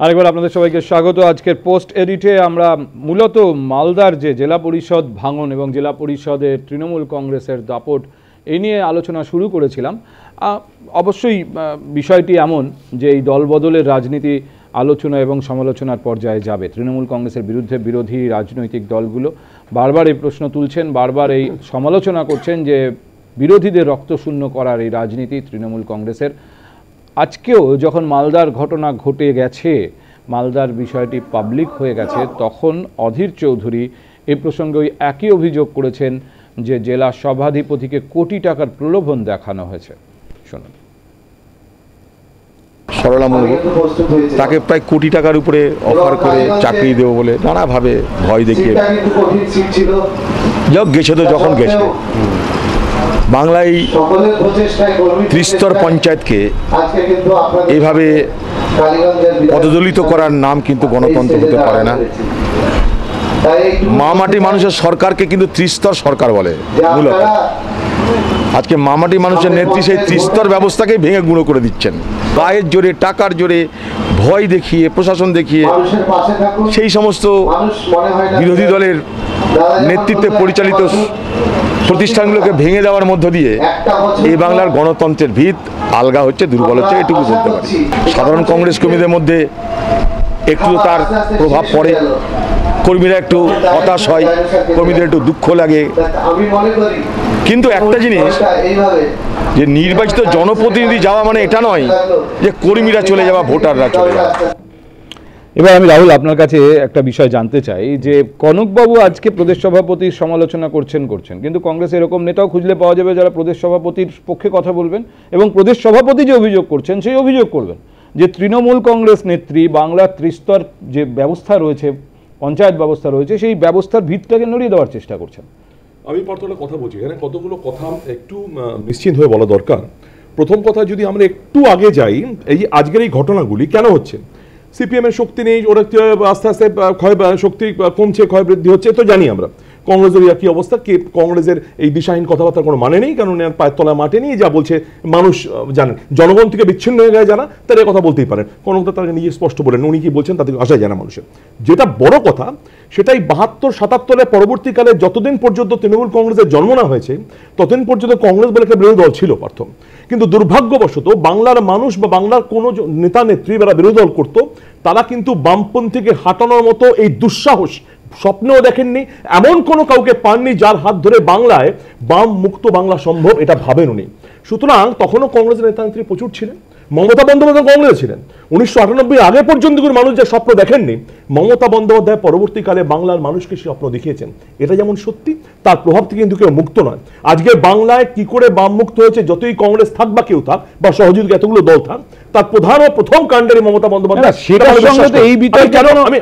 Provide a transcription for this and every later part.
আরেকবার আপনাদের সবাইকে স্বাগত। আজকের পোস্ট এডিটে আমরা মূলত মালদার যে জেলা পরিষদ ভাঙন এবং জেলা পরিষদের তৃণমূল কংগ্রেসের দাপট এই নিয়ে আলোচনা শুরু করেছিলাম। অবশ্যই বিষয়টি এমন যে এই দলবদলের রাজনীতি আলোচনা এবং সমালোচনার পর্যায়ে যাবে। তৃণমূল কংগ্রেসের বিরুদ্ধে বিরোধী রাজনৈতিক দলগুলো বারবার এই প্রশ্ন তুলছেন, বারবার এই সমালোচনা করছেন যে বিরোধীদের রক্তশূন্য করার এই রাজনীতি তৃণমূল কংগ্রেসের আজকেও যখন মালদার ঘটনা ঘটে গেছে মালদার বিষয়টি পাবলিক হয়ে গেছে তখন অধীর চৌধুরী এ প্রসঙ্গে ওই একই অভিযোগ করেছেন যে জেলা সভাধিপতিকে কোটি টাকার প্রলোভন দেখানো হয়েছে। শুনুন। সরলা মুর্মু তাকে প্রায় কোটি টাকার উপরে অফার করে চাকরি দেবো বলে নানাভাবে ভয় দেখিয়ে যাক গেছে তো যখন গেছে। বাংলায় ত্রিস্তর পঞ্চায়েতকে এইভাবে পদদলিত করার নাম কিন্তু গণতন্ত্র হতে পারে না। মা মাটি মানুষের সরকারকে কিন্তু ত্রিস্তর সরকার বলে মূলত। আজকে মামাটি মানুষের নেত্রী সেই ত্রিস্তর ব্যবস্থাকেই ভেঙে গুঁড়ো করে দিচ্ছেন। গায়ের জোরে টাকার জোরে ভয় দেখিয়ে প্রশাসন দেখিয়ে সেই সমস্ত বিরোধী দলের নেতৃত্বে পরিচালিত প্রতিষ্ঠানগুলোকে ভেঙে দেওয়ার মধ্য দিয়ে এই বাংলার গণতন্ত্রের ভিত আলগা হচ্ছে দুর্বল হচ্ছে এটুকু বলতে পারি। সাধারণ কংগ্রেস কর্মীদের মধ্যে একটু তার প্রভাব পড়ে কর্মীরা একটু হতাশ হয় কর্মীদের একটু দুঃখ লাগে। কিন্তু একটা জিনিস যে নির্বাচিত জনপ্রতিনিধি যাওয়া মানে এটা নয় যে কর্মীরা চলে যাওয়া ভোটাররা চলে যাওয়া। এবার আমি রাহুল আপনার কাছে একটা বিষয় জানতে চাই, যে কনকবাবু আজকে প্রদেশ সভাপতির সমালোচনা করছেন করছেন। কিন্তু কংগ্রেস এরকম নেতাও খুঁজলে পাওয়া যাবে যারা প্রদেশ সভাপতির পক্ষে কথা বলবেন এবং প্রদেশ সভাপতি যে অভিযোগ করছেন, সেই অভিযোগ করবেন। যে তৃণমূল কংগ্রেস নেত্রী, বাংলার ত্রিস্তর যে ব্যবস্থা রয়েছে, পঞ্চায়েত ব্যবস্থা রয়েছে, সেই ব্যবস্থার ভিতটাকে নড়িয়ে দেওয়ার চেষ্টা করছেন। আমি পার্থনা কথা বলছি। এখানে কতগুলো কথা একটু নিশ্চিন্ত হয়ে বলা দরকার। প্রথম কথা, যদি আমরা একটু আগে যাই, এই আজকের এই ঘটনাগুলি কেন হচ্ছে? সিপিএম এর শক্তি নেই, ওরা আস্তে আস্তে ক্ষয় শক্তি কমছে, ক্ষয় বৃদ্ধি হচ্ছে, তো জানি আমরা। কংগ্রেসের একই অবস্থা? কে কংগ্রেসের এই দিশাহীন কথাবার্তার কোনো মানে নেই? কারণ পায়ের তলায় মাঠে নিয়ে যা বলছে মানুষ জানেন। জনগণ থেকে বিচ্ছিন্ন হয়ে গেছে জানা তারা কথা বলতেই পারেন। কোনো কথা তাকে নিজে স্পষ্ট বলেন উনি কি বলছেন তাদের আশায় জানা মানুষের। যেটা বড় কথা, সেটাই বাহাত্তর সাতাত্তরের পরবর্তীকালে যতদিন পর্যন্ত তৃণমূল কংগ্রেসের জন্ম না হয়েছে, ততদিন পর্যন্ত কংগ্রেস বলে একটা বিরোধী দল ছিল পার্থ কিন্তু দুর্ভাগ্যবশত বাংলার মানুষ বা বাংলার কোনো নেতা, নেত্রী যারা বিরোধী দল করতো, তারা কিন্তু বামপন্থীকে হাঁটানোর মতো এই দুঃসাহস স্বপ্নেও দেখেননি। এমন কোনো কাউকে পাননি যার হাত ধরে বাংলায় বাম মুক্ত বাংলা সম্ভব, এটা ভাবেন উনি। সুতরাং তখনও কংগ্রেসের নেতা নেত্রী প্রচুর ছিলেন, মমতা বন্দ্যোপাধ্যায় কংগ্রেস ছিলেন। উনিশশো আটানব্বই আগে পর্যন্ত কোনো মানুষ যে স্বপ্ন দেখেননি মমতা বন্দ্যোপাধ্যায় পরবর্তীকালে বাংলার মানুষকে সে স্বপ্ন দেখিয়েছেন এটা যেমন সত্যি তার প্রভাব থেকে কিন্তু কেউ মুক্ত নয় আজকে বাংলায় কি করে বাম মুক্ত হয়েছে যতই কংগ্রেস থাক বা কেউ থাক বা সহযোগী এতগুলো দল থাক তার প্রধান ও প্রথম কাণ্ডারি মমতা বন্দ্যোপাধ্যায় সেটার সঙ্গে। এই বিতর্ক কেন আমি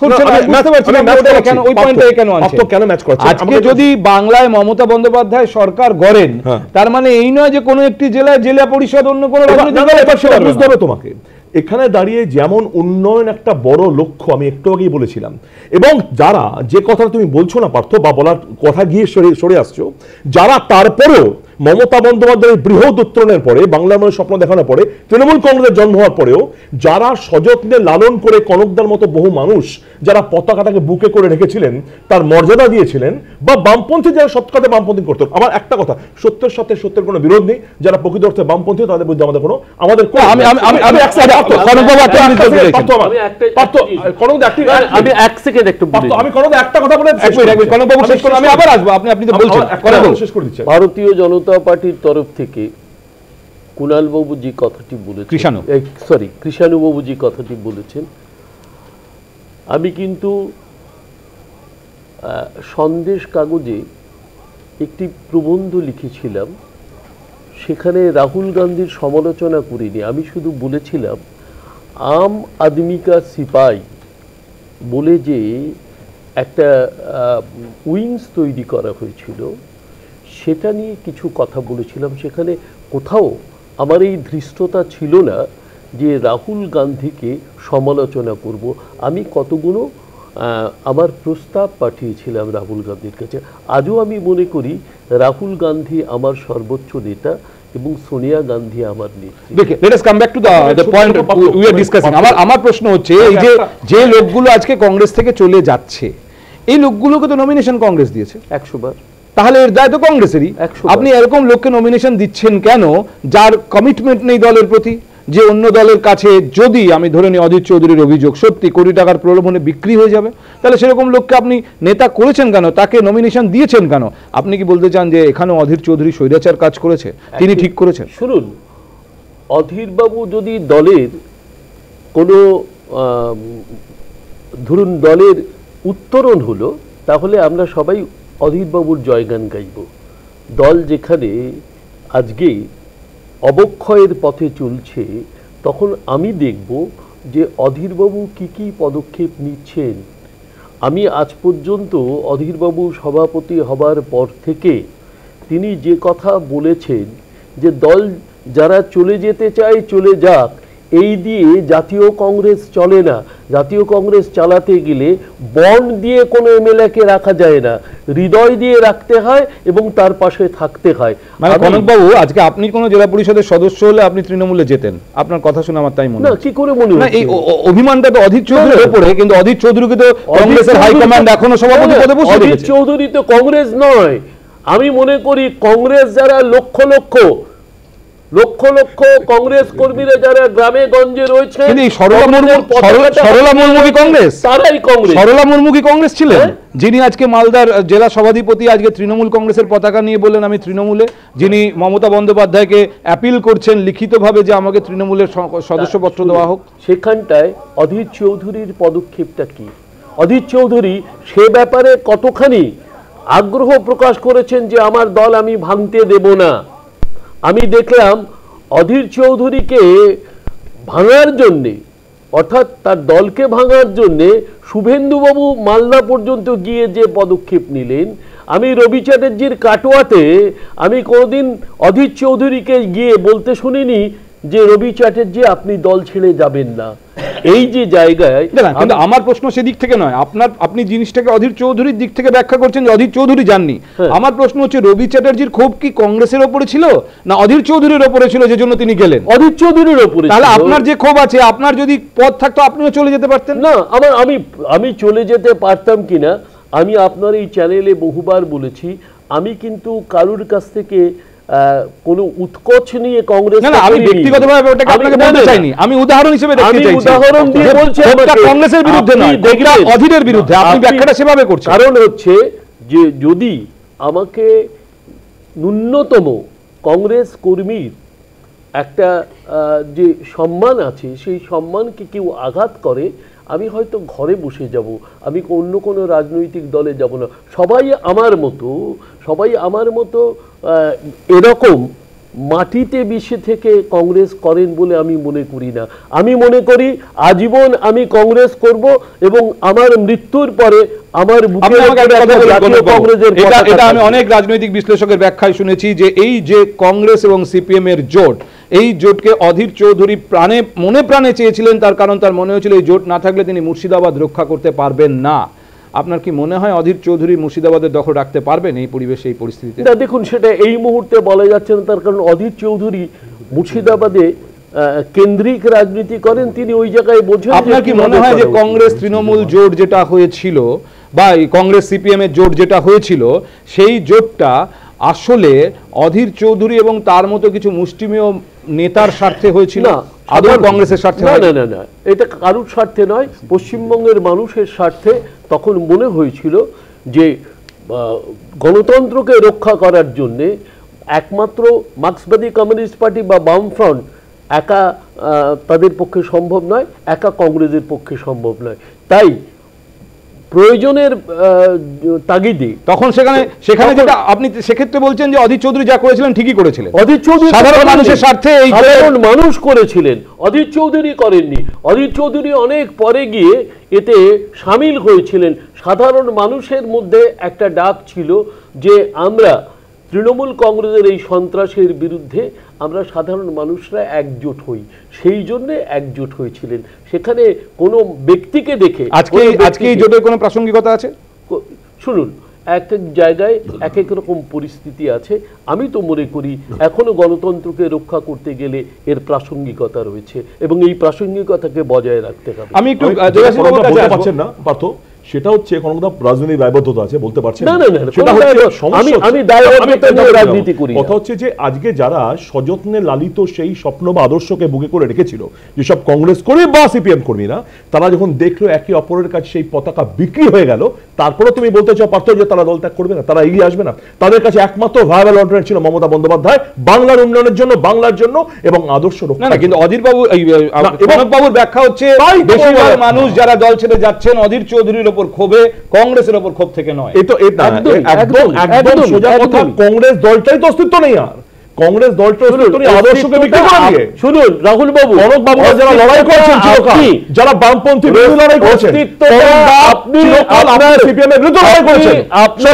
করছে না, বুঝতে পারছি না। কেন- ওই কেন? কেন ম্যাচ করছে আজকে যদি বাংলায় মমতা বন্দ্যোপাধ্যায় সরকার গড়েন হ্যাঁ। তার মানে এই নয় যে কোনো একটি জেলায় জেলা পরিষদ অন্য কোনো বুঝতে হবে তোমাকে এখানে দাঁড়িয়ে যেমন উন্নয়ন একটা বড় লক্ষ্য, আমি একটু আগেই বলেছিলাম। এবং যারা, যে কথা তুমি বলছো না পার্থ, বা বলার কথা গিয়ে সরে সরে আসছো, যারা তারপরেও মমতা বন্দ্যোপাধ্যায়ের বৃহৎ উত্তরণের পরে বাংলার মানুষ স্বপ্ন দেখানোর পরে তৃণমূল কংগ্রেসের জন্ম হওয়ার পরেও যারা সযত্নে লালন করে কনকদার মতো বহু মানুষ যারা পতাকাটাকে বুকে করে রেখেছিলেন তার মর্যাদা দিয়েছিলেন বা বামপন্থী যারা সত্যকাতে বামপন্থী করতো আমার একটা কথা সত্যের সাথে সত্যের কোনো বিরোধ নেই যারা প্রকৃত অর্থে বামপন্থী তাদের বিরুদ্ধে আমাদের কোনো আমাদের আমি- এক একটা সেকেন্ড আমি কথা বলে এক মিনিট, এক মিনিট, কনকবাবু শেষ করুন, আমি আবার আসব আপনি আপনি তো বলছেন শেষ করে দিচ্ছে। ভারতীয় জনতা পার্টির তরফ থেকে কুণাল বাবু যে কথাটি বলেছেন। কৃষাণু। সরি কৃষাণু বাবু যে কথাটি বলেছেন। আমি কিন্তু সন্দেশ কাগজে একটি প্রবন্ধ লিখেছিলাম। সেখানে রাহুল গান্ধীর সমালোচনা করিনি। আমি শুধু বলেছিলাম আম আদমিকা সিপাই বলে যে একটা উইংস তৈরি করা হয়েছিল সেটা নিয়ে কিছু কথা বলেছিলাম সেখানে কোথাও আমার এই ধৃষ্টতা ছিল না যে রাহুল গান্ধীকে সমালোচনা করব। আমি কতগুলো আমার প্রস্তাব পাঠিয়েছিলাম রাহুল গান্ধীর কাছে। আজও আমি মনে করি রাহুল গান্ধী আমার সর্বোচ্চ নেতা এবং সোনিয়া গান্ধী আমার নেত্রী। দেখে let us come back to the the point we are discussing আমার আমার প্রশ্ন হচ্ছে এই যে যে লোকগুলো আজকে কংগ্রেস থেকে চলে যাচ্ছে এই লোকগুলোকে তো নমিনেশন কংগ্রেস দিয়েছে। একশো বার। তাহলে এর দায় তো কংগ্রেসেরই। আপনি এরকম লোককে নমিনেশন দিচ্ছেন কেন? যার কমিটমেন্ট নেই দলের প্রতি যে অন্য দলের কাছে যদি আমি ধরে নিই অজিত চৌধুরীর অভিযোগ সত্যি কোটি টাকার প্রলোভনে বিক্রি হয়ে যাবে তাহলে সেরকম লোককে আপনি নেতা করেছেন কেন? তাকে নমিনেশন দিয়েছেন কেন? আপনি কি বলতে চান যে এখানে অধীর চৌধুরী স্বৈরাচার কাজ করেছে? তিনি ঠিক করেছেন। শুনুন অধীরবাবু যদি দলের কোনো ধরুন দলের উত্তরণ হলো তাহলে আমরা সবাই অধীরবাবুর জয়গান গাইব। দল যেখানে আজকে অবক্ষয়ের পথে চলছে, তখন আমি দেখব যে অধীরবাবু কি কি পদক্ষেপ নিচ্ছেন। আমি আজ পর্যন্ত অধীরবাবু সভাপতি হবার পর থেকে তিনি যে কথা বলেছেন, যে দল যারা চলে যেতে চায় চলে যাক এই দিয়ে জাতীয় কংগ্রেস চলে না। জাতীয় কংগ্রেস চালাতে গেলে বন্ড দিয়ে কোনো এমএলএকে রাখা যায় না। হৃদয় দিয়ে রাখতে হয় এবং তার পাশে থাকতে হয়। মানে কনকবাবু আজকে আপনি কোনো জেলা পরিষদের সদস্য হলে আপনি তৃণমূলে যেতেন। আপনার কথা শুনে আমার তাই মনে না কি করে মনে না এই অভিমানটা তো অধীর চৌধুরীর। উপরে কিন্তু অধীর চৌধুরীকে তো কংগ্রেসের হাইকমান্ড এখনও সভাপতি পদে বসে রেখেছে। চৌধুরী তো কংগ্রেস নয়। আমি মনে করি কংগ্রেস যারা লক্ষ লক্ষ লক্ষ লক্ষ কংগ্রেস কর্মীরা যারা গ্রামে গঞ্জে রয়েছে তারাই কংগ্রেস? সরলা মুর্মু কি কংগ্রেস ছিলেন? হ্যাঁ। যিনি আজকে মালদার জেলা সভাধিপতি আজকে তৃণমূল কংগ্রেসের পতাকা নিয়ে বললেন আমি তৃণমূলে। যিনি মমতা বন্দ্যোপাধ্যায়কে অ্যাপিল করছেন লিখিতভাবে যে আমাকে তৃণমূলের সদস্যপত্র দেওয়া হোক। সেখানটায় অধীর চৌধুরীর পদক্ষেপটা কি? অধীর চৌধুরী সে ব্যাপারে কতখানি আগ্রহ প্রকাশ করেছেন যে আমার দল আমি ভাঙতে দেব না? আমি দেখলাম অধীর চৌধুরীকে ভাঙার জন্যে, অর্থাৎ তার দলকে ভাঙার জন্যে শুভেন্দুবাবু মালদা পর্যন্ত গিয়ে যে পদক্ষেপ নিলেন, আমি রবি চ্যাটার্জির কাটোয়াতে আমি কোনোদিন অধীর চৌধুরীকে গিয়ে বলতে শুনিনি যে রবি চ্যাটার্জি আপনি দল ছেড়ে যাবেন না। এই যে জায়গায় কিন্তু আমার প্রশ্ন সেদিক থেকে নয়। আপনার আপনি জিনিসটাকে অধীর চৌধুরীর দিক থেকে ব্যাখ্যা করছেন যে অধীর চৌধুরী যাননি হ্যাঁ। আমার প্রশ্ন হচ্ছে রবি চ্যাটার্জির ক্ষোভ কি কংগ্রেসের ওপরে ছিল না অধীর চৌধুরীর ওপরে ছিল যে জন্য তিনি গেলেন? অধীর চৌধুরীর ওপরে তাহলে আপনার যে ক্ষোভ আছে আপনার যদি পদ থাকতো আপনিও চলে যেতে পারতেন? না আমার আমি আমি চলে যেতে পারতাম কিনা আমি আপনার এই চ্যানেলে বহুবার বলেছি আমি কিন্তু কারুর কাছ থেকে কোনো উৎকোচ নিয়ে কংগ্রেস না আমি ব্যক্তিগতভাবে ওটাকে আপনাকে বলতে চাইনি। আমি উদাহরণ হিসেবে দেখতে আমি চাইছি। উদাহরণ দিয়ে বলছি আমাকে। কংগ্রেসের বিরুদ্ধে নয় অধীরের বিরুদ্ধে। আপনি ব্যাখ্যাটা সেভাবে করছেন। কারণ হচ্ছে যে যদি আমাকে ন্যূনতম কংগ্রেস কর্মীর একটা আহ, যে সম্মান আছে সেই সম্মানকে কেউ আঘাত করে আমি হয়তো ঘরে বসে যাব আমি অন্য কোনো রাজনৈতিক দলে যাব না। সবাই আমার মতো সবাই আমার মতো এরকম মাটিতে মিশে থেকে কংগ্রেস করেন বলে আমি মনে করি না। আমি মনে করি আজীবন আমি কংগ্রেস করব এবং আমার মৃত্যুর পরে আমার এটা আমি অনেক রাজনৈতিক বিশ্লেষকের ব্যাখ্যায় শুনেছি যে এই যে কংগ্রেস এবং সিপিএম এর জোট এই জোটকে অধীর চৌধুরী প্রাণে মনে প্রাণে চেয়েছিলেন তার কারণ তার মনে হয়েছিল এই জোট না থাকলে তিনি মুর্শিদাবাদ রক্ষা করতে পারবেন না। আপনার কি মনে হয় অধীর চৌধুরী মুর্শিদাবাদের দখল রাখতে পারবেন এই পরিবেশে এই পরিস্থিতিতে? না দেখুন সেটা এই মুহূর্তে বলা যাচ্ছে না তার কারণ অধীর চৌধুরী মুর্শিদাবাদে কেন্দ্রিক রাজনীতি করেন তিনি ওই জায়গায় বোঝেন আপনার কি মনে হয় যে কংগ্রেস তৃণমূল জোট যেটা হয়েছিল বা এই কংগ্রেস সিপিএম এর জোট যেটা হয়েছিল সেই জোটটা আসলে অধীর চৌধুরী এবং তার মতো কিছু মুষ্টিমেয় নেতার স্বার্থে হয়েছিল না আদৌ কংগ্রেসের স্বার্থে না? না না না এটা কারুর স্বার্থে নয় পশ্চিমবঙ্গের মানুষের স্বার্থে তখন মনে হয়েছিল যে গণতন্ত্রকে রক্ষা করার জন্যে একমাত্র মার্ক্সবাদী কমিউনিস্ট পার্টি বা বামফ্রন্ট একা তাদের পক্ষে সম্ভব নয় একা কংগ্রেসের পক্ষে সম্ভব নয় তাই প্রয়োজনের তাগিদে। তখন সেখানে সেখানে যেটা আপনি সেক্ষেত্রে বলছেন যে অধীর চৌধুরী যা করেছিলেন ঠিকই করেছিলেন। অধীর চৌধুরী সাধারণ মানুষের স্বার্থে এই সাধারণ মানুষ করেছিলেন। অধীর চৌধুরী করেননি। অধীর চৌধুরী অনেক পরে গিয়ে এতে সামিল হয়েছিলেন। সাধারণ মানুষের মধ্যে একটা ডাক ছিল যে আমরা তৃণমূল কংগ্রেসের এই সন্ত্রাসের বিরুদ্ধে আমরা সাধারণ মানুষরা একজোট হই। সেই জন্য একজোট হয়েছিলেন। সেখানে কোনো ব্যক্তিকে দেখে আজকে আজকে এই জোটের কোনো প্রাসঙ্গিকতা আছে? শুনুন এক এক জায়গায় এক এক রকম পরিস্থিতি আছে। আমি তো মনে করি এখনও গণতন্ত্রকে রক্ষা করতে গেলে এর প্রাসঙ্গিকতা রয়েছে এবং এই প্রাসঙ্গিকতাকে বজায় রাখতে হবে। আমি একটু না পার্থ। সেটা হচ্ছে কনকদা রাজনৈতিক দায়বদ্ধতা আছে বলতে পারছেন না, না, না, সেটা হচ্ছে আমি- আমি দায়বদ্ধতা নিয়ে রাজনীতি করি। কথা হচ্ছে যে আজকে যারা সযত্নে লালিত সেই স্বপ্ন বা আদর্শকে বুকে করে রেখেছিল যেসব কংগ্রেস করে বা সিপিএম কর্মীরা তারা যখন দেখল একে অপরের কাছে সেই পতাকা বিক্রি হয়ে গেল তারপরে তুমি বলতে চাও পারতো যে তারা দল ত্যাগ করবে না তারা এগিয়ে আসবে না। তাদের কাছে একমাত্র ভায়াবল অল্টারনেট ছিল মমতা বন্দ্যোপাধ্যায়। বাংলার উন্নয়নের জন্য বাংলার জন্য এবং আদর্শ রক্ষা কিন্তু অধীর বাবু এই বাবুর ব্যাখ্যা হচ্ছে বেশিরভাগ মানুষ যারা দল ছেড়ে যাচ্ছেন অধীর চৌধুরীর ওপর ক্ষোভে কংগ্রেসের ওপর ক্ষোভ থেকে নয়। এই তো একদম একদম সোজা কথা কংগ্রেস দলটাই তো অস্তিত্ব নেই আর। কংগ্রেস দলটার আদর্শকে বিক্রি করে দিয়ে। শুনুন রাহুল বাবু যারা লড়াই করেছেন যারা বামপন্থী লড়াই করেছেন আপনি আপনার- সিপিএম এর বিরুদ্ধে লড়াই আপনি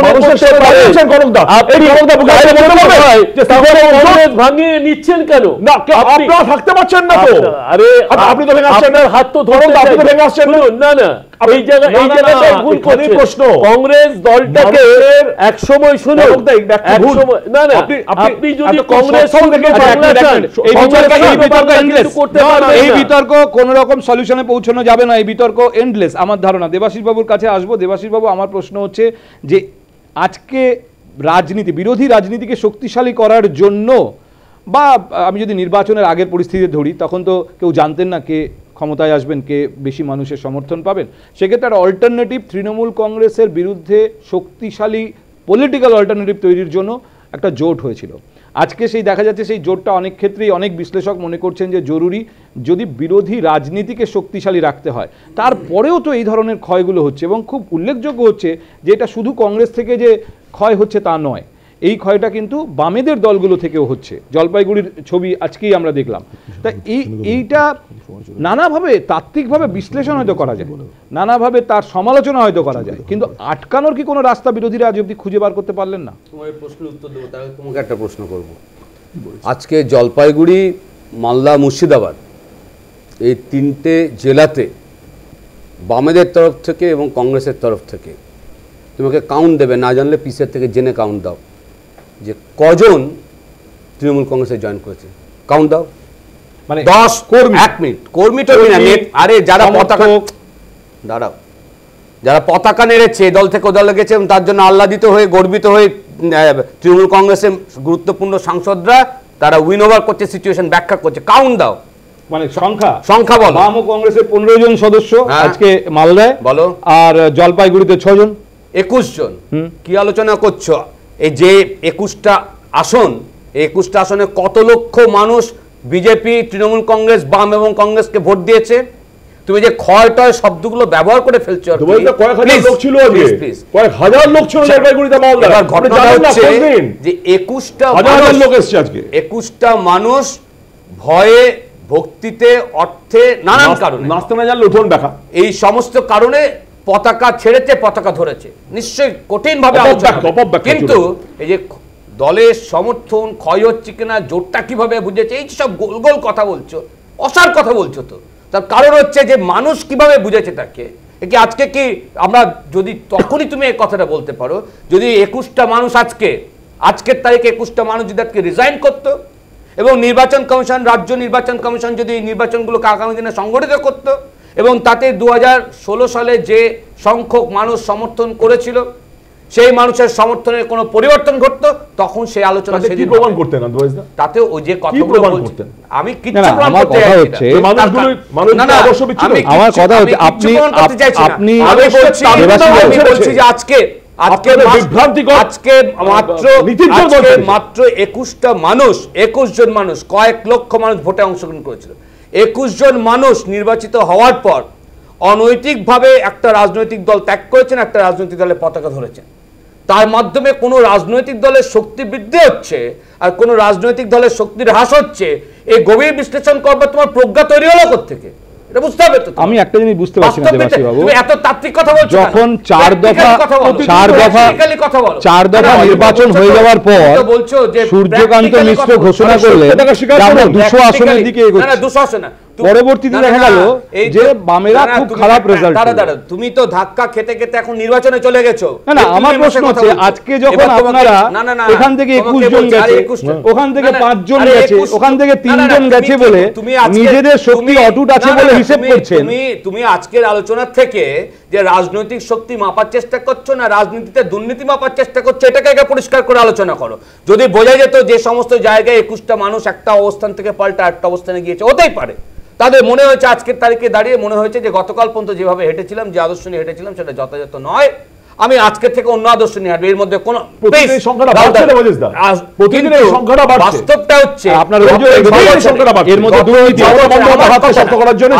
আপনার সোচ্চার মনে করতে সাথে কনক দা। এই কনক দা বুকে বলতে পারবেন যে তাহলে কংগ্রেস ভাঙিয়ে নিচ্ছেন কেন? না আপনারা থাকতে পারছেন না তো। আরে আপনি- তো ভেঙে আসছেন। হাত তো ধরুন আপনি তো ভেঙে আসছেন। না না। এই এই জায়গাটাই ভুল প্রশ্ন। কংগ্রেস দলটাকে এক সময় না না আপনি- যদি কংগ্রেস। এই। বিতর্ক কোন রকম সলিউশনে পৌঁছানো যাবে না। এই বিতর্ক এন্ডলেস আমার ধারণা দেবাশিস বাবুর কাছে আসব। দেবাশিস বাবু আমার প্রশ্ন হচ্ছে যে আজকে রাজনীতি বিরোধী রাজনীতিকে শক্তিশালী করার জন্য বা আমি যদি নির্বাচনের আগের পরিস্থিতি ধরি তখন তো কেউ জানতেন না কে ক্ষমতায় আসবেন, কে বেশি মানুষের সমর্থন পাবেন? সেক্ষেত্রে একটা অল্টারনেটিভ তৃণমূল কংগ্রেসের বিরুদ্ধে শক্তিশালী পলিটিক্যাল অল্টারনেটিভ তৈরির জন্য একটা জোট হয়েছিল। আজকে সেই দেখা যাচ্ছে সেই জোটটা অনেক ক্ষেত্রেই অনেক বিশ্লেষক মনে করছেন যে জরুরি যদি বিরোধী রাজনীতিকে শক্তিশালী রাখতে হয়। তারপরেও তো এই ধরনের ক্ষয়গুলো হচ্ছে এবং খুব উল্লেখযোগ্য হচ্ছে যে এটা শুধু কংগ্রেস থেকে যে ক্ষয় হচ্ছে তা নয়। এই ক্ষয়টা কিন্তু বামেদের দলগুলো থেকেও হচ্ছে। জলপাইগুড়ির ছবি আজকেই আমরা দেখলাম। তা এই এইটা নানাভাবে তাত্ত্বিকভাবে বিশ্লেষণ হয়তো করা যায়। নানাভাবে তার সমালোচনা হয়তো করা যায়। কিন্তু আটকানোর কি কোনো রাস্তা বিরোধীরা আজ অবধি খুঁজে বার করতে পারলেন না? প্রশ্নের উত্তর দেবো তার তোমাকে একটা প্রশ্ন করব। আজকে জলপাইগুড়ি মালদা মুর্শিদাবাদ এই তিনটে জেলাতে বামেদের তরফ থেকে এবং কংগ্রেসের তরফ থেকে তোমাকে কাউন্ট দেবে না জানলে পিসের থেকে জেনে কাউন্ট দাও। যে কজন তৃণমূল কংগ্রেসে জয়েন করেছে? কাউন্ট দাও। মানে দশ কর্মী। এক মিনিট কর্মী টর্মী না আরে যারা পতাকা দাঁড়াও। যারা পতাকা নেড়েছে দল থেকে দলে গেছে এবং তার জন্য আহ্লাদিত হয়ে গর্বিত হয়ে তৃণমূল কংগ্রেসের গুরুত্বপূর্ণ সাংসদরা তারা উইন ওভার করছে সিচুয়েশন ব্যাখ্যা করছে। কাউন্ট দাও। মানে সংখ্যা। সংখ্যা বলো। বাম কংগ্রেসের পনেরো জন সদস্য হ্যাঁ। আজকে মালদায়। বলো। আর জলপাইগুড়িতে ছজন। একুশ জন। কি আলোচনা করছ? যে একুশটা আসন এই একুশটা আসনে কত লক্ষ মানুষ বিজেপি তৃণমূল কংগ্রেস বাম এবং কংগ্রেসকে ভোট দিয়েছে? তুমি যে ক্ষয় টয় শব্দগুলো ব্যবহার করে ফেলছো কয়েক হাজার লোক ছিল এবার ঘটনাটা হচ্ছে যে একুশটা মানুষ- লোক এসছে আজকে। একুশটা মানুষ ভয়ে ভক্তিতে অর্থে নানান কারণে। নাচতে না জানলে উঠোন দেখা এই সমস্ত কারণে পতাকা ছেড়েছে পতাকা ধরেছে। নিশ্চয়ই কঠিন ভাবে অপব্যাখ্যা, অপব্যাখ্যা কিন্তু এই যে দলের সমর্থন ক্ষয় হচ্ছে কিনা জোরটা কীভাবে বুঝেছে এই সব গোল গোল কথা বলছো অসার কথা বলছো তো। তার কারণ হচ্ছে যে মানুষ কীভাবে বুঝেছে তাকে? কি আজকে কি আমরা যদি তখনই তুমি এই কথাটা বলতে পারো যদি একুশটা মানুষ আজকে আজকের তারিখে একুশটা মানুষ যদি আজকে রিজাইন করতো এবং নির্বাচন কমিশন রাজ্য নির্বাচন কমিশন যদি এই নির্বাচনগুলোকে আগামী দিনে সংগঠিত করত এবং তাতে দু হাজার ষোলো সালে যে সংখ্যক মানুষ সমর্থন করেছিল সেই মানুষের সমর্থনের কোনো পরিবর্তন ঘটতো তখন সেই আলোচনা সেদিন প্রমাণ করতেন তাতে ওই যে কথাগুলো প্রমাণ আমি কিচ্ছু প্রমাণ করতে চাইছি না। এই মানুষগুলো- মানুষগুলো না, না, আদর্শ বিচ্যুত। আমি আমার কথা হচ্ছে আপনি- প্রমাণ করতে আপ- চাইছি না। আপনি- আমি বলছি আমি বলছি যে আজকে আজকে আপনাদের মাস- বিভ্রান্তিকর, আজকে মাত্র আজকে মাত্র একুশটা মানুষ একুশ জন মানুষ কয়েক লক্ষ মানুষ ভোটে অংশগ্রহণ করেছিল একুশ জন মানুষ নির্বাচিত হওয়ার পর অনৈতিকভাবে একটা রাজনৈতিক দল ত্যাগ করেছেন, একটা রাজনৈতিক দলের পতাকা ধরেছেন। তার মাধ্যমে কোনো রাজনৈতিক দলের শক্তি বৃদ্ধি হচ্ছে আর কোনো রাজনৈতিক দলের শক্তির হ্রাস হচ্ছে, এই গভীর বিশ্লেষণ করবার তোমার প্রজ্ঞা তৈরি হলো থেকে এটা বুঝতে হবে তো আমি একটা জিনিস বুঝতে পারছি না দেবাশী বাবু। এত তাত্ত্বিক কথা বলছো যখন চার দফা। চার দফা কথা বলো। চার দফা নির্বাচন হয়ে যাওয়ার পর বলছো যে সূর্যকান্ত মিশ্র ঘোষণা করলেন আমরা দুশো আসনের দিকে না না দুশো আসন পরবর্তীতে দেখা গেল যে বামেরা খুব তুমি- খারাপ রেজাল্ট দাঁড়া দাঁড়া তুমি তো ধাক্কা খেতে খেতে এখন নির্বাচনে চলে গেছো। না না আমার প্রশ্ন হচ্ছে আজকে যখন আপনারা এখান থেকে তোমাকে একুশ জন গেছে ওখান থেকে জন গেছে ওখান থেকে না, না, তিনজন তুমি গেছে বলে নিজেদের শক্তি অটুট আছে বলে হিসেব করছেন। তুমি তুমি আজকের আলোচনার থেকে যে রাজনৈতিক শক্তি মাপার চেষ্টা করছ না রাজনীতিতে দুর্নীতি মাপার চেষ্টা করছ এটাকে আগে পরিষ্কার করে আলোচনা করো। যদি বোঝা যেত যে সমস্ত জায়গায় একুশটা মানুষ একটা অবস্থান থেকে পাল্টা একটা অবস্থানে গিয়েছে হতেই পারে। তাদের মনে হয়েছে আজকের তারিখে দাঁড়িয়ে মনে হয়েছে যে গতকাল পর্যন্ত যেভাবে হেঁটেছিলাম যে আদর্শ নিয়ে হেঁটেছিলাম সেটা যথাযথ নয় আমি আজকের থেকে অন্য আদর্শ নিয়ে হাঁটবো এর মধ্যে কোনো। বাস্তবটা হচ্ছে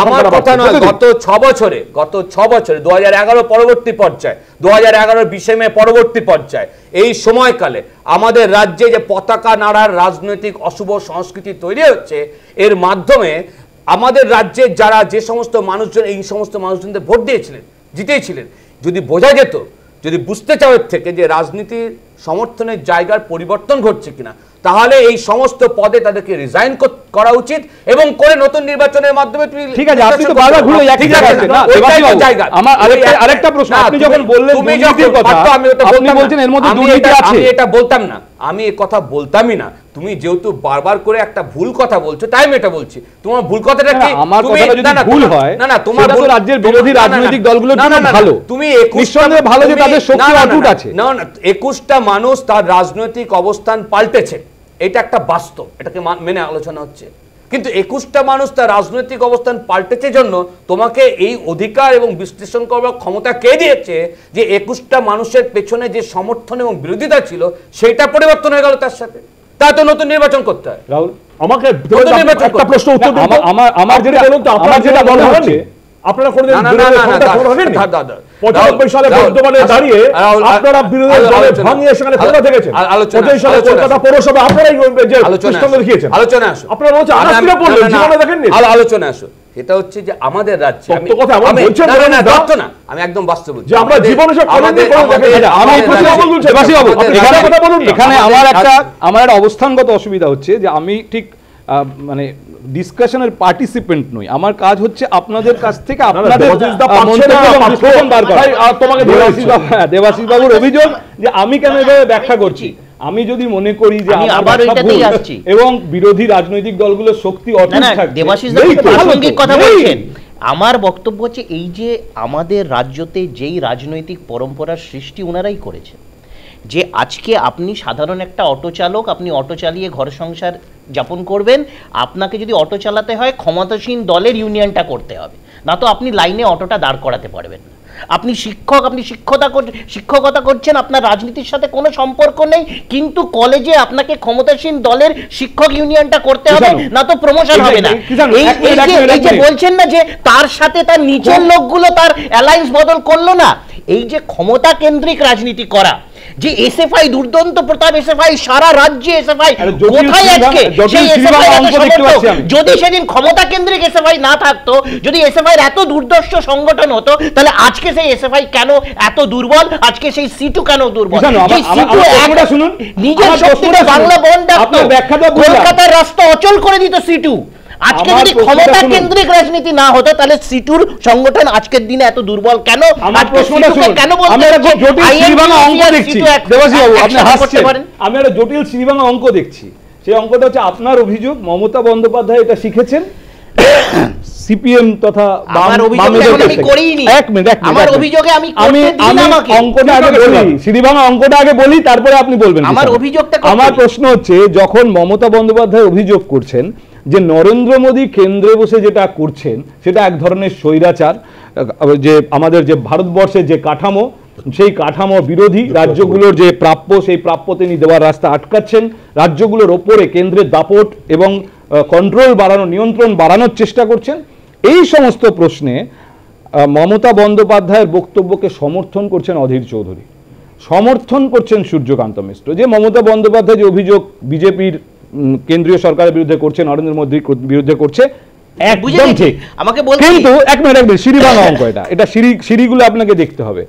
আমার কথা। নয় গত ছ বছরে গত ছ বছরে দু এগারো পরবর্তী পর্যায়ে দু হাজার এগারোর বিশে মে পরবর্তী পর্যায়ে এই সময়কালে আমাদের রাজ্যে যে পতাকা নাড়ার রাজনৈতিক অশুভ সংস্কৃতি তৈরি হচ্ছে এর মাধ্যমে আমাদের রাজ্যে যারা যে সমস্ত মানুষজন এই সমস্ত মানুষজনদের ভোট দিয়েছিলেন জিতেছিলেন যদি বোঝা যেত যদি বুঝতে চাও থেকে যে রাজনীতির সমর্থনের জায়গার পরিবর্তন ঘটছে কিনা তাহলে এই সমস্ত পদে তাদেরকে রিজাইন করা উচিত এবং করে নতুন নির্বাচনের মাধ্যমে তুমি ঠিক আছে আপনি তো বারবার ঘুরে একই জায়গায় না, জায়গা। আমার আরেকটা আরেকটা প্রশ্ন আপনি যখন বললেন দুর্নীতির কথা আমি ওটা আপনি বলতাম বলছেন এর মধ্যে দুর্নীতি এটা- আছে। আমি এটা বলতাম না। আমি এ কথা বলতামই না। তুমি যেহেতু বারবার করে একটা ভুল কথা বলছো তাই আমি এটা বলছি। তোমার ভুল কথাটা কি? আমার কথাটা যদি ভুল হয়, না না তোমার তো রাজ্যের বিরোধী রাজনৈতিক দলগুলোর জন্য ভালো। তুমি একুশটা- নিঃসন্দেহে ভালো যে তাদের শক্তি অটুট আছে। না না একুশটা মানুষ তার রাজনৈতিক অবস্থান পাল্টেছে। এটা একটা বাস্তব এটাকে মেনে আলোচনা হচ্ছে। কিন্তু একুশটা মানুষ তার রাজনৈতিক অবস্থান পাল্টেছে জন্য তোমাকে এই অধিকার এবং বিশ্লেষণ করবার ক্ষমতা কে দিয়েছে যে একুশটা মানুষের পেছনে যে সমর্থন এবং বিরোধিতা ছিল সেটা পরিবর্তন হয়ে গেল তার সাথে? তা তো নতুন নির্বাচন করতে হয়। রাহুল আমাকে নতুন নির্বাচন একটা প্রশ্ন উত্তর দিন আমার- আমার- যেটা- বলুন তো, আপনার যেটা বলা হচ্ছে- আপনারা কোনোদিন। পঁচানব্বই সালে বর্ধমানে দাঁড়িয়ে আপনারা বিরোধী দলে ভাঙিয়ে সেখানে ক্ষমতা থেকেছেন পঁচিশ সালে কলকাতা পৌরসভা আপনারাই যে আলোচনা দেখিয়েছেন আলোচনা আপনারা বলছেন আলোচনা আসো এটা হচ্ছে যে আমাদের রাজ্যে আমি- একদম বাস্তব এখানে- আমার একটা আমার একটা অবস্থানগত অসুবিধা হচ্ছে যে আমি ঠিক আহ, মানে ডিসকাশনের পার্টিসিপেন্ট নই। আমার কাজ হচ্ছে আপনাদের কাছ থেকে আপনাদের দেবাশিস হ্যাঁ, দেবাশিস বাবুর অভিযোগ যে আমি কেন এভাবে ব্যাখ্যা করছি? আমি যদি মনে করি যে আবার ব্যাখ্যা আসছি। এবং বিরোধী রাজনৈতিক দলগুলোর শক্তি অটুট থাকবে দেবাশিস প্রাসঙ্গিক কথা বলছেন। আমার বক্তব্য হচ্ছে এই যে আমাদের রাজ্যতে যেই রাজনৈতিক পরম্পরার সৃষ্টি ওনারাই করেছেন যে আজকে আপনি সাধারণ একটা অটো চালক আপনি অটো চালিয়ে ঘর সংসার যাপন করবেন আপনাকে যদি অটো চালাতে হয় ক্ষমতাসীন দলের ইউনিয়নটা করতে হবে। না তো আপনি লাইনে অটোটা দাঁড় করাতে পারবেন না। আপনি শিক্ষক আপনি শিক্ষতা শিক্ষকতা করছেন আপনার রাজনীতির সাথে কোনো সম্পর্ক নেই কিন্তু কলেজে আপনাকে ক্ষমতাসীন দলের শিক্ষক ইউনিয়নটা করতে হবে না তো প্রমোশন হবে না। এই- যে। বলছেন না যে তার সাথে তার নিচের লোকগুলো তার অ্যালায়েন্স বদল করল না এই যে ক্ষমতা কেন্দ্রিক রাজনীতি করা যে এসএফআই দুর্দান্ত প্রতাপ এসএফআই সারা রাজ্যে এসএফআই কোথায় আজকে? সেই এসএফআই যদি সেদিন ক্ষমতা কেন্দ্রিক এসএফআই না থাকতো যদি এসএফআই এত দুর্দর্শ সংগঠন হতো তাহলে আজকে সেই এসএফআই কেন এত দুর্বল? আজকে সেই সিটু কেন দুর্বল? শুনুন। নিজের শক্তিতে বাংলা বন ডাকতো আপনার ব্যাখ্যাটা বুঝলাম। কলকাতার রাস্তা অচল করে দিত সিটু। আজকে যদি ক্ষমতা কেন্দ্রিক রাজনীতি না হতো তাহলে সিটুর সংগঠন আজকের দিনে এত দুর্বল কেন? আমার প্রশ্নটা কেন বলতে আমি একটা জটিল অঙ্ক দেখছি। সিটু এক- দেবাশিস বাবু আপনি হাসছেন। আমি একটা জটিল শ্রীবাংলা অঙ্ক দেখছি। সেই অঙ্কটা হচ্ছে আপনার অভিযোগ মমতা বন্দ্যোপাধ্যায় এটা শিখেছেন। সিপিএম তথা। এক মিনিট এক আমার অভিযোগে আমি আমি। অঙ্কটা আগে বলি। বাবু। অঙ্কটা আগে বলি তারপরে আপনি বলবেন আমার অভিযোগটা আমার প্রশ্ন হচ্ছে যখন মমতা বন্দ্যোপাধ্যায় অভিযোগ করছেন যে নরেন্দ্র মোদী কেন্দ্রে বসে যেটা করছেন সেটা এক ধরনের স্বৈরাচার যে আমাদের যে ভারতবর্ষের যে কাঠামো সেই কাঠামো বিরোধী রাজ্যগুলোর যে প্রাপ্য সেই প্রাপ্য তিনি দেওয়ার রাস্তা আটকাচ্ছেন। রাজ্যগুলোর ওপরে কেন্দ্রের দাপট এবং কন্ট্রোল বাড়ানো নিয়ন্ত্রণ বাড়ানোর চেষ্টা করছেন। এই সমস্ত প্রশ্নে মমতা বন্দ্যোপাধ্যায়ের বক্তব্যকে সমর্থন করছেন অধীর চৌধুরী। সমর্থন করছেন সূর্যকান্ত মিশ্র। যে মমতা বন্দ্যোপাধ্যায় যে অভিযোগ বিজেপির কেন্দ্রীয় সরকারের বিরুদ্ধে করছে নরেন্দ্র মোদীর বিরুদ্ধে করছে একদম ঠিক। আমাকে বলছি- কিন্তু এক মিনিট এক মিনিট সিঁড়ি ভাঙা অঙ্ক এটা। এটা সিঁড়ি সিঁড়িগুলো আপনাকে দেখতে হবে।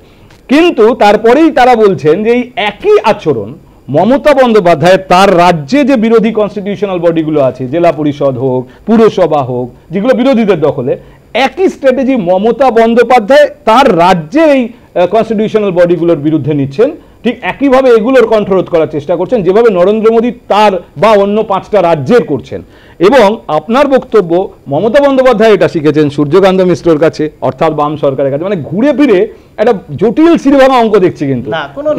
কিন্তু তারপরেই তারা বলছেন যে এই একই আচরণ মমতা বন্দ্যোপাধ্যায় তার রাজ্যে যে বিরোধী কনস্টিটিউশনাল বডিগুলো আছে জেলা পরিষদ হোক পুরসভা হোক যেগুলো বিরোধীদের দখলে একই স্ট্র্যাটেজি মমতা বন্দ্যোপাধ্যায় তার রাজ্যের এই কনস্টিটিউশনাল বডিগুলোর বিরুদ্ধে নিচ্ছেন। ঠিক একইভাবে এগুলোর কন্ট্রোল করার চেষ্টা করছেন যেভাবে নরেন্দ্র মোদী তার বা অন্য পাঁচটা রাজ্যের করছেন। এবং আপনার বক্তব্য মমতা বন্দ্যোপাধ্যায় এটা শিখেছেন সূর্যকান্ত মিশ্রর কাছে অর্থাৎ বাম সরকারের কাছে। মানে ঘুরে ফিরে একটা জটিল সিরিভাঙা অঙ্ক দেখছি কিন্তু।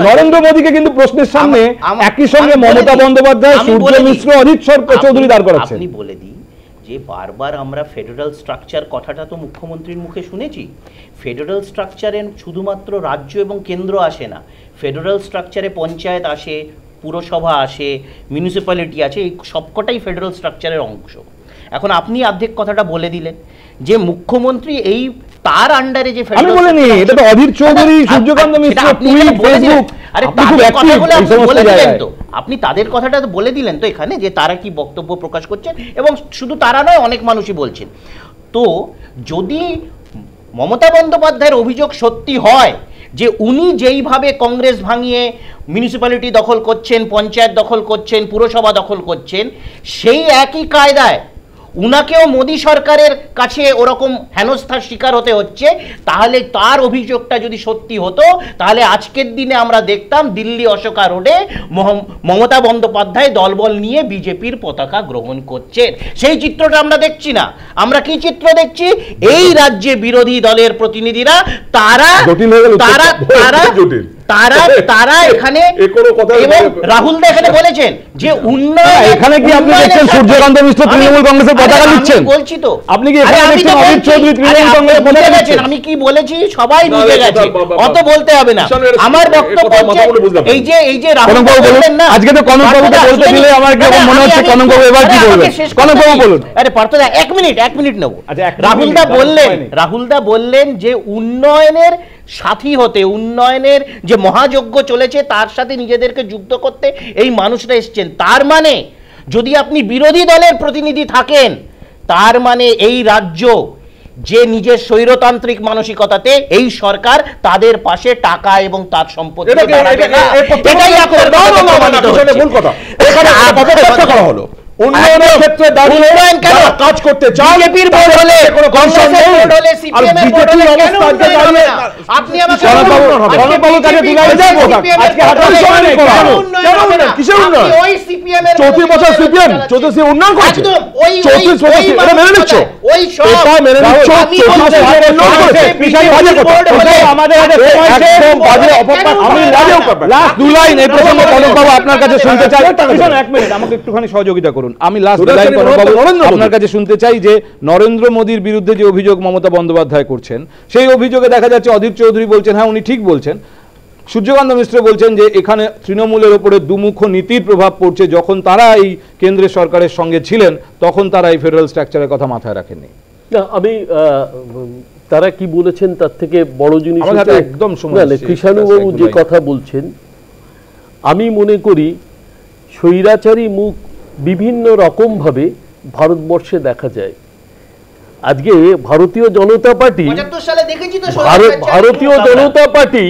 নরেন্দ্র মোদীকে কিন্তু প্রশ্নের সামনে একই সঙ্গে মমতা বন্দ্যোপাধ্যায় সূর্য মিশ্র অজিত সরকার চৌধুরী দাঁড় করাচ্ছেন। বলে দিই যে বারবার আমরা ফেডারেল স্ট্রাকচার কথাটা তো মুখ্যমন্ত্রীর মুখে শুনেছি। ফেডারেল স্ট্রাকচারে শুধুমাত্র রাজ্য এবং কেন্দ্র আসে না। ফেডারেল স্ট্রাকচারে পঞ্চায়েত আসে পুরসভা আসে মিউনিসিপ্যালিটি আছে এই সবকটাই ফেডারেল স্ট্রাকচারের অংশ। এখন আপনি অর্ধেক কথাটা বলে দিলেন যে মুখ্যমন্ত্রী এই তার আন্ডারে যে আমি বলিনি এটা তো অধীর চৌধুরী সূর্যকান্ত মিশ্র টুইট। ফেসবুক আরে তাদের কথাগুলো আপনি বলে দিলেন তো। আপনি তাদের কথাটা তো বলে দিলেন তো এখানে যে তারা কি বক্তব্য প্রকাশ করছেন এবং শুধু তারা নয় অনেক মানুষই বলছেন। তো যদি মমতা বন্দ্যোপাধ্যায়ের অভিযোগ সত্যি হয় যে উনি যেইভাবে কংগ্রেস ভাঙিয়ে মিউনিসিপ্যালিটি দখল করছেন, পঞ্চায়েত দখল করছেন, পুরসভা দখল করছেন, সেই একই কায়দায় উনাকেও মোদী সরকারের কাছে ওরকম হেনস্থার শিকার হতে হচ্ছে তাহলে তার অভিযোগটা যদি সত্যি হতো তাহলে আজকের দিনে আমরা দেখতাম দিল্লি অশোকা রোডে মমতা বন্দ্যোপাধ্যায় দলবল নিয়ে বিজেপির পতাকা গ্রহণ করছেন। সেই চিত্রটা আমরা দেখছি না। আমরা কি চিত্র দেখছি? এই রাজ্যে বিরোধী দলের প্রতিনিধিরা তারা তারা তারা। তারা তারা এখানে এবং রাহুল দা এখানে বলেছেন যে উন্নয়ন এখানে কি আপনি দেখছেন সূর্যকান্ত মিশ্র তৃণমূল কংগ্রেসের পতাকা? বলছি তো আপনি কি এখানে দেখছেন তো অজিত বলছি, চৌধুরী তৃণমূল বুঝে গেছেন? আমি কি বলেছি সবাই বুঝে গেছে অত বলতে হবে না আমার বক্তব্য হচ্ছে। এই যে এই যে রাহুল। বললেন না আজকে তো পার্থদা, বলতে দিলে আমার কেমন মনে হচ্ছে আমি- কনকবাবু এবার কি বলবেন? শেষ করতে বলুন। আরে পার্থদা এক মিনিট এক মিনিট নেব আচ্ছা, রাহুল দা বললেন রাহুল দা বললেন যে উন্নয়নের সাথী হতে উন্নয়নের যে মহাযজ্ঞ চলেছে তার সাথে নিজেদেরকে যুক্ত করতে এই মানুষরা এসছেন তার মানে যদি আপনি বিরোধী দলের প্রতিনিধি থাকেন তার মানে এই রাজ্য যে নিজের স্বৈরতান্ত্রিক মানসিকতাতে এই সরকার তাদের পাশে টাকা এবং তার সম্পত্তি এটাই আপনার। ভুল কথা। এখানে হলো। উন্নয়নের ক্ষেত্রে দাঁড়িয়ে কাজ করতে বিজেপির হলে কোনো হলে সিপিএম এর হলে কেন দাঁড়িয়ে- আপনি আমাকে বলুন, আজকে সময় নেই, কেন? উন্নয়ন? কিসের উন্নয়ন? ওই এর চৌত্রিশ বছর সিপিএম উন্নয়ন করেছে। চৌত্রিশ বছর এটা মেনে নিচ্ছ? ওই সব এটা মেনে নিচ্ছ? আমি? লাস্ট দু লাইন এই প্রসঙ্গে আপনার কাছে শুনতে চাই এক মিনিট আমাকে একটুখানি সহযোগিতা করুন আমি লাস্ট আপনার কাছে শুনতে চাই যে নরেন্দ্র মোদীর বিরুদ্ধে যে অভিযোগ মমতা বন্দ্যোপাধ্যায় করছেন সেই অভিযোগে দেখা যাচ্ছে অধীর চৌধুরী বলছেন হ্যাঁ উনি ঠিক বলছেন। সূর্যকান্ত মিশ্র বলছেন যে এখানে তৃণমূলের ওপরে দুমুখ নীতির প্রভাব পড়ছে যখন তারা এই কেন্দ্রের সরকারের সঙ্গে ছিলেন তখন তারা এই ফেডারেল স্ট্রাকচারের কথা মাথায় রাখেননি। না আমি আহ, তারা কি বলেছেন তার থেকে বড় জিনিস একদম কৃষাণুবাবু যে কথা বলছেন আমি মনে করি স্বৈরাচারী মুখ বিভিন্ন রকমভাবে ভারতবর্ষে দেখা যায়। আজকে ভারতীয় জনতা পার্টি 75 সালে দেখেছি তো ভারত স্বৈরাচারীর ভারতীয় জনতা পার্টি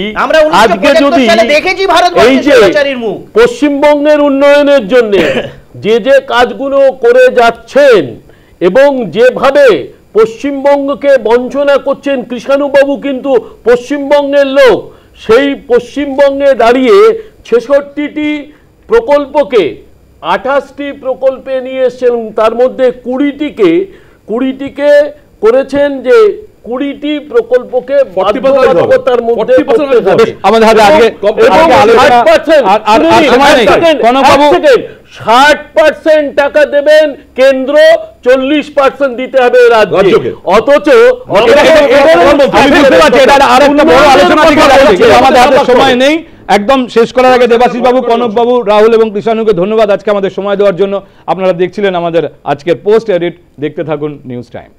আজকে যদি এই যে পশ্চিমবঙ্গের উন্নয়নের জন্য যে যে কাজগুলো করে যাচ্ছেন এবং যেভাবে পশ্চিমবঙ্গকে বঞ্চনা করছেন কৃষাণুবাবু কিন্তু পশ্চিমবঙ্গের লোক সেই পশ্চিমবঙ্গে দাঁড়িয়ে ছেষট্টিটি প্রকল্পকে আঠাশটি প্রকল্পে নিয়ে এসছেন তার মধ্যে কুড়িটিকে কুড়িটিকে করেছেন যে কুড়িটি প্রকল্পকে 40% হবে। বাধ্যবাধকতার মধ্যে 40% করতে হবে। হবে। আমাদের হাতে আজকে- এবং আজকে আলোচনা- 60% আর- আর- আর শুনুন, সময় এক নেই। সেকেন্ড, কনকবাবু- এক সেকেন্ড, 60% টাকা দেবেন কেন্দ্র চল্লিশ পার্সেন্ট দিতে হবে রাজ্যে রাজ্যকে। অথচ এটা- এটা- এটা- আমি বুঝতে পারছি, এটা আর একটা বড় আলোচনা আমাদের হাতে সময় নেই একদম শেষ করার আগে দেবাশিস বাবু কনক বাবু রাহুল এবং কৃষাণুকে ধন্যবাদ আজকে আমাদের সময় দেওয়ার জন্য। আপনারা দেখছিলেন আমাদের আজকের পোস্ট এডিট। দেখতে থাকুন নিউজ টাইম।